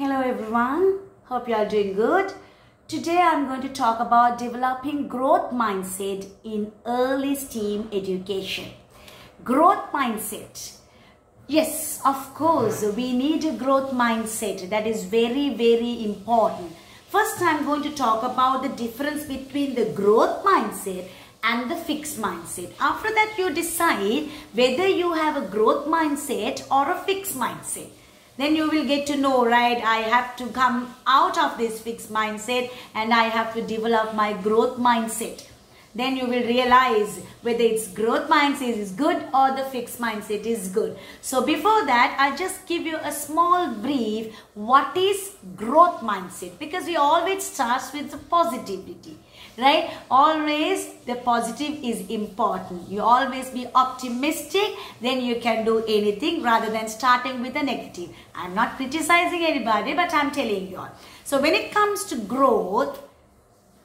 Hello everyone, hope you are doing good. Today I'm going to talk about developing growth mindset in early STEAM education. Growth mindset. Yes, of course, we need a growth mindset that is very, very important. First, I'm going to talk about the difference between the growth mindset and the fixed mindset. After that, you decide whether you have a growth mindset or a fixed mindset then you will get to know right i have to come out of this fixed mindset and i have to develop my growth mindset. Then you will realize whether it's growth mindset is good or the fixed mindset is good. So before that i just give you a small brief what is growth mindset? Because we always starts with the positivity right? Always the positive is important. You always be optimistic then you can do anything rather than starting with a negative. I'm not criticizing anybody but i'm telling you all. So when it comes to growth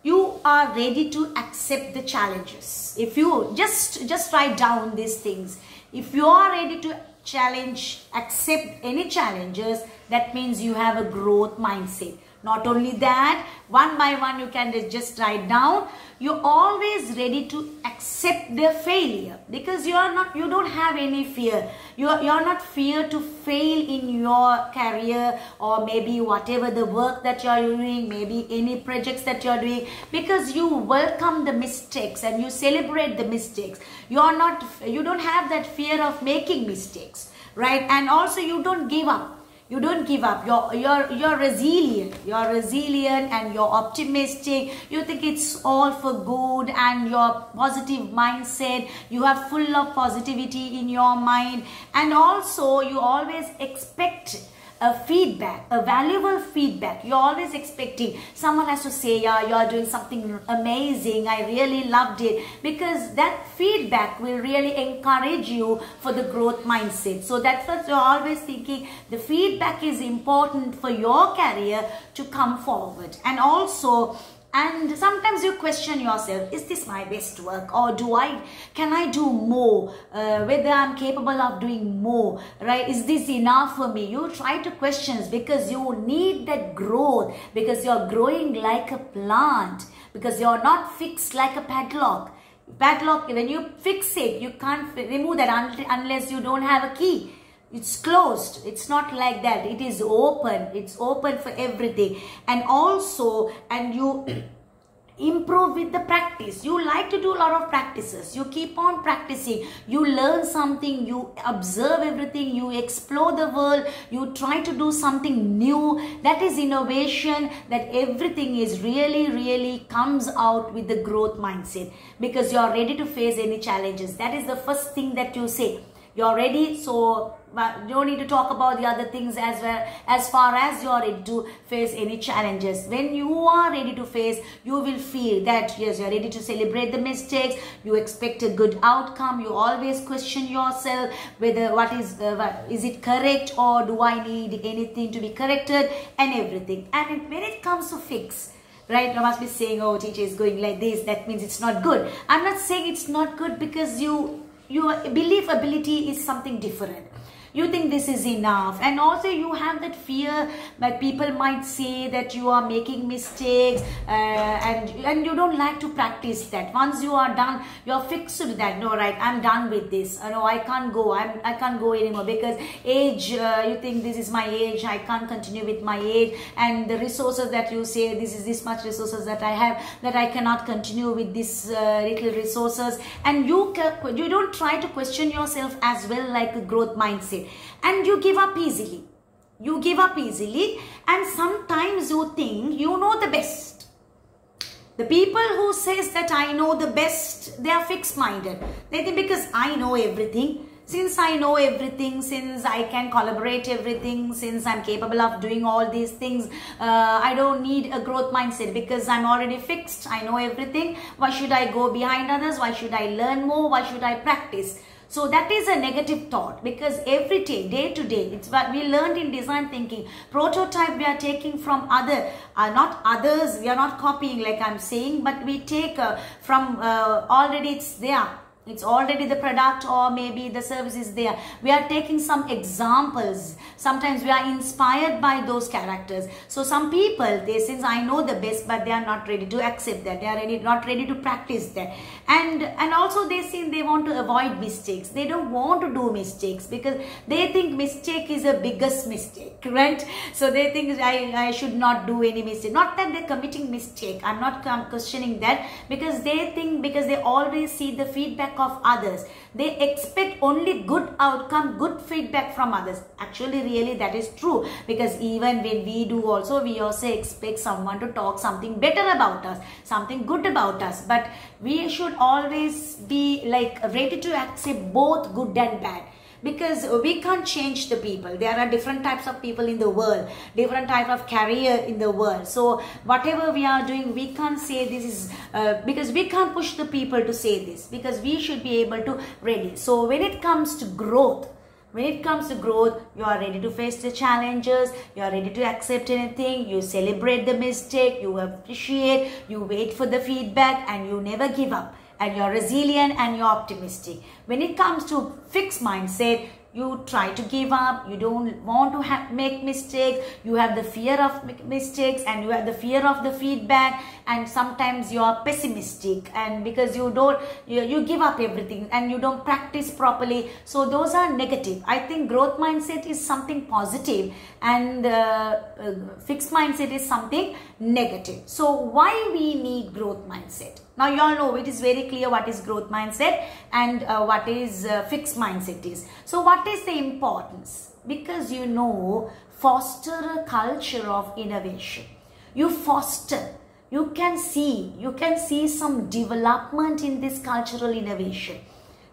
you are ready to accept the challenges. If you just just write down these things. If you are ready to challenge accept any challenges that means you have a growth mindset not only that, one by one you can just write down. You're always ready to accept the failure because you are not, you don't have any fear. You're, you're not fear to fail in your career or maybe whatever the work that you're doing, maybe any projects that you're doing because you welcome the mistakes and you celebrate the mistakes. You are not, you don't have that fear of making mistakes, right? And also you don't give up you don't give up. You're you're you're resilient. You're resilient and you're optimistic. You think it's all for good and your positive mindset. You have full of positivity in your mind. And also you always expect a feedback, a valuable feedback. You're always expecting someone has to say, yeah, you're doing something amazing. I really loved it because that feedback will really encourage you for the growth mindset. So that's what you're always thinking. The feedback is important for your career to come forward. And also, and sometimes you question yourself is this my best work? Or do i can i do more? Uh, whether i'm capable of doing more right? Is this enough for me? You try to questions because you need that growth because you're growing like a plant because you're not fixed like a padlock. Padlock when you fix it you can't remove that unless you don't have a key it's closed. It's not like that. It is open. It's open for everything. And also and you improve with the practice. You like to do a lot of practices. You keep on practicing. You learn something. You observe everything. You explore the world. You try to do something new. That is innovation that everything is really really comes out with the growth mindset. Because you are ready to face any challenges. That is the first thing that you say you're ready so you don't need to talk about the other things as well as far as you're ready to face any challenges. When you are ready to face you will feel that yes you're ready to celebrate the mistakes you expect a good outcome you always question yourself whether what is uh, what, is it correct or do i need anything to be corrected and everything. And when it comes to fix right you must be saying oh teacher is going like this that means it's not good. I'm not saying it's not good because you your belief ability is something different you think this is enough. And also you have that fear that people might say that you are making mistakes uh, and and you don't like to practice that. Once you are done you're fixed to that. No right i'm done with this. Uh, no i can't go. I'm i can't go anymore because age uh, you think this is my age. I can't continue with my age. And the resources that you say this is this much resources that i have that i cannot continue with this uh, little resources. And you you don't try to question yourself as well like a growth mindset and you give up easily. You give up easily and sometimes you think you know the best. The people who says that I know the best, they are fixed minded. They think because I know everything, since I know everything, since I can collaborate everything, since I'm capable of doing all these things, uh, I don't need a growth mindset because I'm already fixed. I know everything. Why should I go behind others? Why should I learn more? Why should I practice? So that is a negative thought because every day, day to day, it's what we learned in design thinking. Prototype we are taking from other, uh, not others, we are not copying like I'm saying, but we take uh, from uh, already it's there it's already the product or maybe the service is there. We are taking some examples. Sometimes we are inspired by those characters. So some people they since i know the best but they are not ready to accept that. They are ready, not ready to practice that. And and also they seem they want to avoid mistakes. They don't want to do mistakes because they think mistake is a biggest mistake right? So they think i i should not do any mistake. Not that they're committing mistake. I'm not questioning that because they think because they always see the feedback feedback of others. They expect only good outcome, good feedback from others. Actually, really that is true because even when we do also, we also expect someone to talk something better about us, something good about us. But we should always be like ready to accept both good and bad because we can't change the people. There are different types of people in the world different type of career in the world. So whatever we are doing we can't say this is uh, because we can't push the people to say this because we should be able to ready. So when it comes to growth when it comes to growth, you are ready to face the challenges, you are ready to accept anything, you celebrate the mistake, you appreciate, you wait for the feedback and you never give up and you're resilient and you're optimistic. When it comes to fixed mindset, you try to give up. You don't want to have, make mistakes. You have the fear of mistakes and you have the fear of the feedback. And sometimes you are pessimistic and because you don't you, you give up everything and you don't practice properly. So those are negative. I think growth mindset is something positive and uh, uh, fixed mindset is something negative. So why we need growth mindset now you all know it is very clear what is growth mindset and uh, what is uh, fixed mindset is. So what is the importance? Because you know foster a culture of innovation. You foster you can see you can see some development in this cultural innovation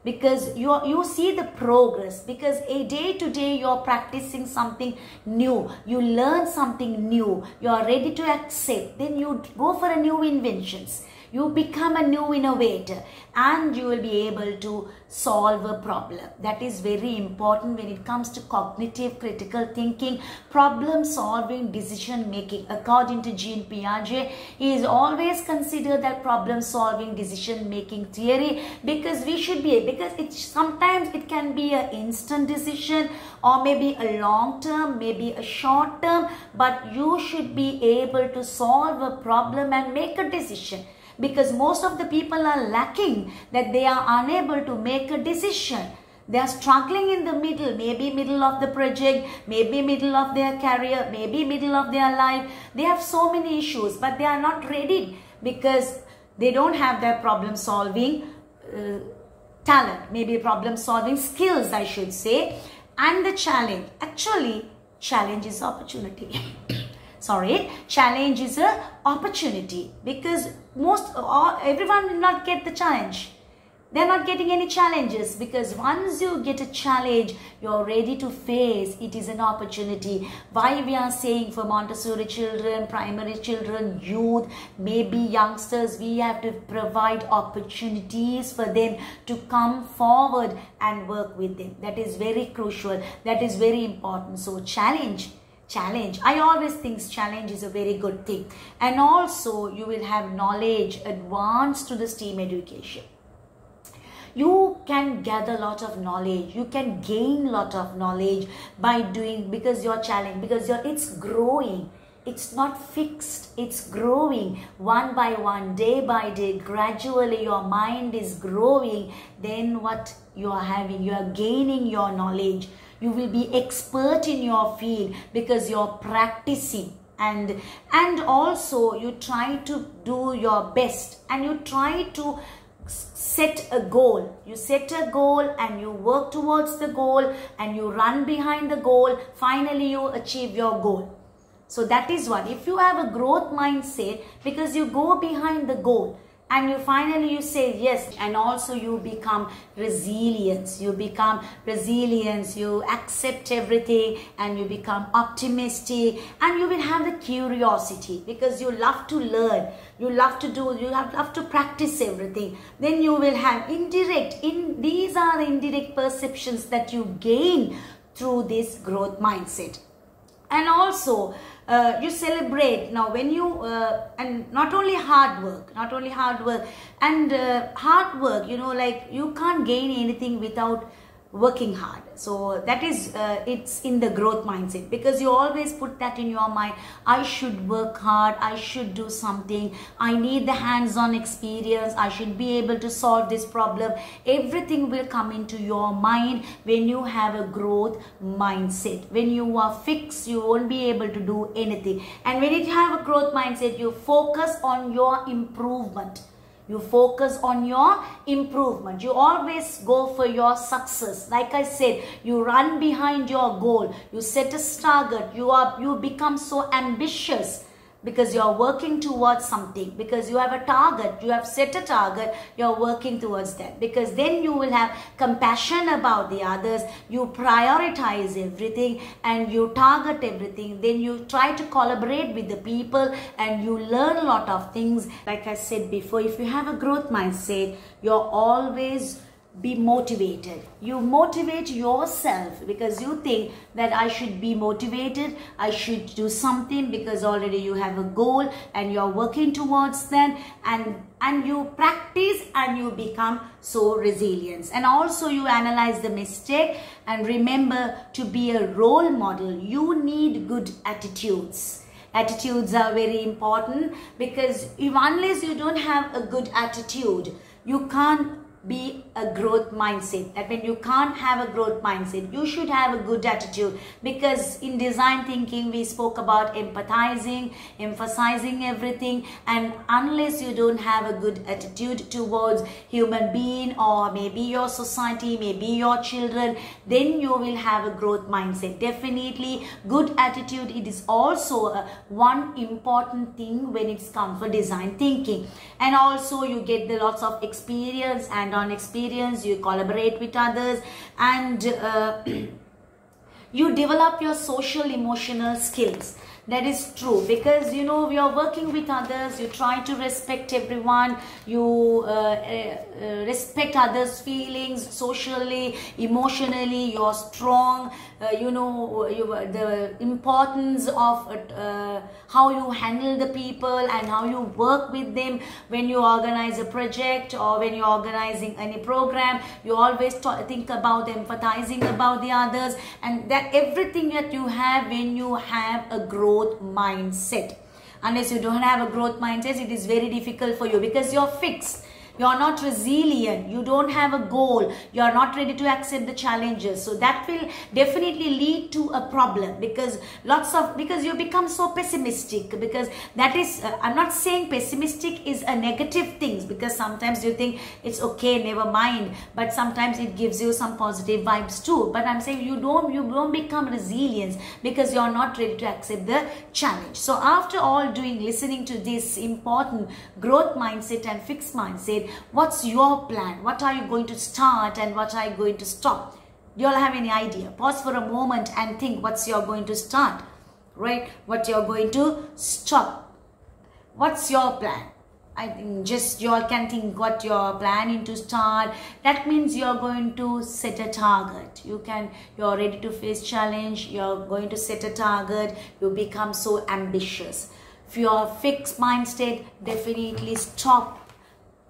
because you you see the progress because a day to day you are practicing something new you learn something new you are ready to accept then you go for a new inventions you become a new innovator and you will be able to solve a problem. That is very important when it comes to cognitive critical thinking, problem solving, decision making. According to Jean Piaget, he is always considered that problem solving, decision making theory because we should be, because it sometimes it can be an instant decision or maybe a long term, maybe a short term, but you should be able to solve a problem and make a decision because most of the people are lacking that they are unable to make a decision. They are struggling in the middle maybe middle of the project maybe middle of their career maybe middle of their life. They have so many issues but they are not ready because they don't have their problem solving uh, talent maybe problem solving skills i should say. And the challenge actually challenge is opportunity sorry challenge is a opportunity because most or everyone will not get the challenge. They're not getting any challenges because once you get a challenge you're ready to face. It is an opportunity. Why we are saying for montessori children primary children youth maybe youngsters we have to provide opportunities for them to come forward and work with them. That is very crucial. That is very important. So challenge challenge. I always think challenge is a very good thing. And also you will have knowledge advanced to the STEAM education. You can gather a lot of knowledge. You can gain a lot of knowledge by doing because you're challenged, because you're, it's growing. It's not fixed. It's growing one by one, day by day. Gradually your mind is growing. Then what you are having, you are gaining your knowledge you will be expert in your field because you're practicing. And and also you try to do your best and you try to set a goal. You set a goal and you work towards the goal and you run behind the goal. Finally you achieve your goal. So that is what if you have a growth mindset because you go behind the goal and you finally you say yes and also you become resilience. You become resilience you accept everything and you become optimistic and you will have the curiosity because you love to learn. You love to do you have love to practice everything. Then you will have indirect in these are the indirect perceptions that you gain through this growth mindset and also uh, you celebrate. Now when you uh, and not only hard work not only hard work and uh, hard work you know like you can't gain anything without working hard. So that is uh, it's in the growth mindset because you always put that in your mind i should work hard i should do something i need the hands-on experience i should be able to solve this problem. Everything will come into your mind when you have a growth mindset. When you are fixed you won't be able to do anything. And when you have a growth mindset you focus on your improvement you focus on your improvement. You always go for your success. Like I said, you run behind your goal. You set a target. You are you become so ambitious because you're working towards something because you have a target you have set a target you're working towards that. Because then you will have compassion about the others you prioritize everything and you target everything. Then you try to collaborate with the people and you learn a lot of things. Like i said before if you have a growth mindset you're always be motivated. You motivate yourself because you think that I should be motivated, I should do something because already you have a goal and you're working towards that and and you practice and you become so resilient. And also you analyze the mistake and remember to be a role model. You need good attitudes attitudes are very important because if unless you don't have a good attitude you can't be a growth mindset. That when you can't have a growth mindset you should have a good attitude. Because in design thinking we spoke about empathizing emphasizing everything. And unless you don't have a good attitude towards human being or maybe your society maybe your children then you will have a growth mindset. Definitely good attitude it is also a, one important thing when it's come for design thinking. And also you get the lots of experience and on experience you collaborate with others and uh, you develop your social emotional skills that is true. Because you know you're working with others you try to respect everyone you uh, uh, respect others feelings socially emotionally you're strong. Uh, you know you, the importance of uh, how you handle the people and how you work with them. When you organize a project or when you're organizing any program you always think about empathizing about the others. And that everything that you have when you have a growth growth mindset. Unless you don't have a growth mindset it is very difficult for you because you're fixed you're not resilient. You don't have a goal. You're not ready to accept the challenges. So that will definitely lead to a problem because lots of because you become so pessimistic because that is uh, i'm not saying pessimistic is a negative thing because sometimes you think it's okay never mind. But sometimes it gives you some positive vibes too. But i'm saying you don't you don't become resilient because you're not ready to accept the challenge. So after all doing listening to this important growth mindset and fixed mindset what's your plan? What are you going to start and what are you going to stop? Do you all have any idea? Pause for a moment and think what's you're going to start, right? What you're going to stop. What's your plan? I think just you all can think what you're planning to start. That means you're going to set a target. You can, you're ready to face challenge. You're going to set a target. You become so ambitious. If you're fixed mind state, definitely stop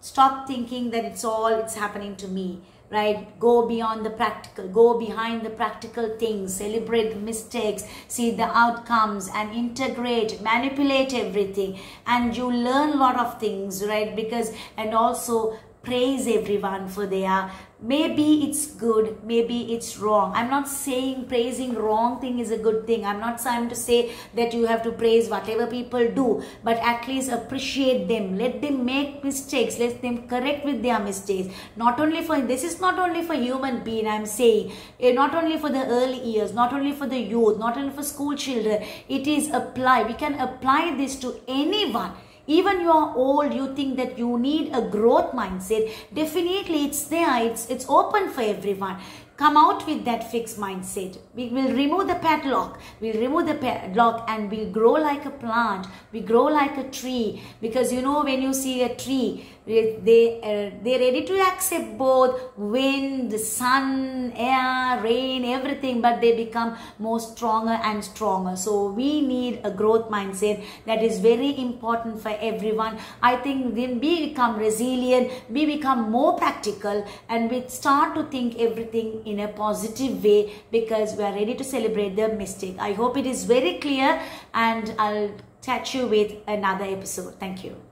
Stop thinking that it's all, it's happening to me, right? Go beyond the practical, go behind the practical things, celebrate mistakes, see the outcomes and integrate, manipulate everything. And you learn a lot of things, right? Because, and also praise everyone for their maybe it's good maybe it's wrong. I'm not saying praising wrong thing is a good thing. I'm not trying to say that you have to praise whatever people do but at least appreciate them. Let them make mistakes. Let them correct with their mistakes. Not only for this is not only for human being i'm saying. Eh, not only for the early years not only for the youth not only for school children. It is apply we can apply this to anyone even you are old you think that you need a growth mindset. Definitely it's there. It's it's open for everyone. Come out with that fixed mindset we will remove the padlock. We'll remove the padlock and we'll grow like a plant. We grow like a tree. Because you know when you see a tree they uh, they're ready to accept both wind sun air rain everything but they become more stronger and stronger. So we need a growth mindset that is very important for everyone. I think then we become resilient we become more practical and we start to think everything in a positive way because we are ready to celebrate the mistake. I hope it is very clear and i'll catch you with another episode. Thank you